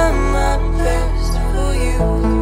try my best for you.